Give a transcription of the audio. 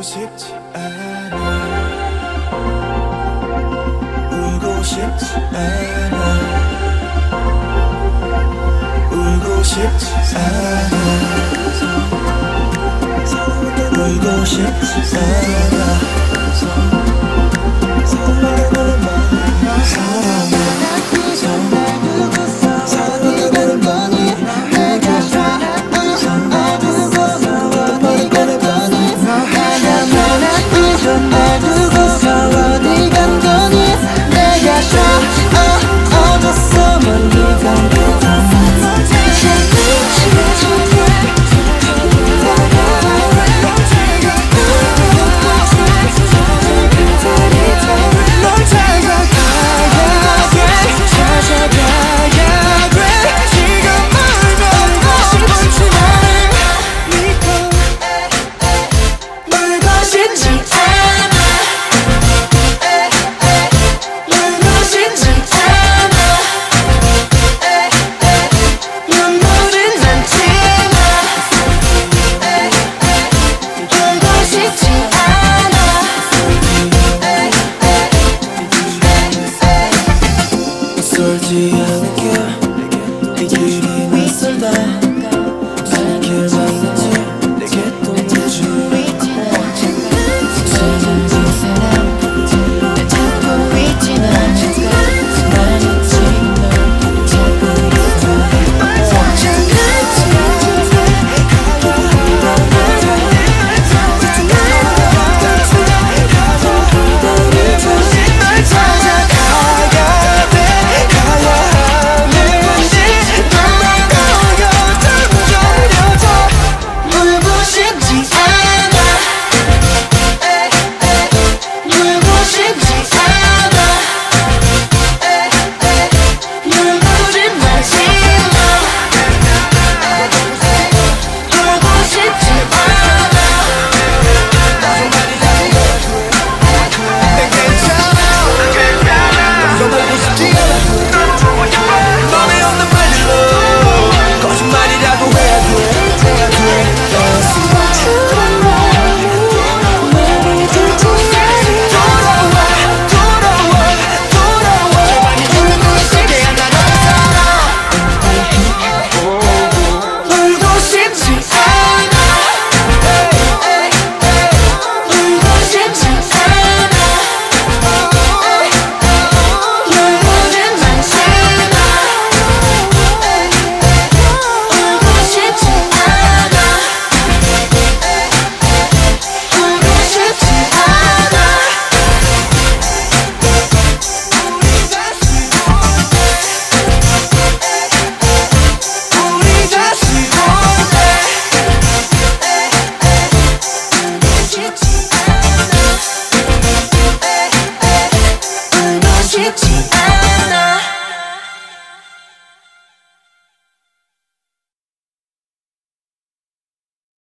울고 싶지 않아. 울고 싶지 않아. 울고 싶지 않아. 울고 싶지 않아. 걸 뒤에 느껴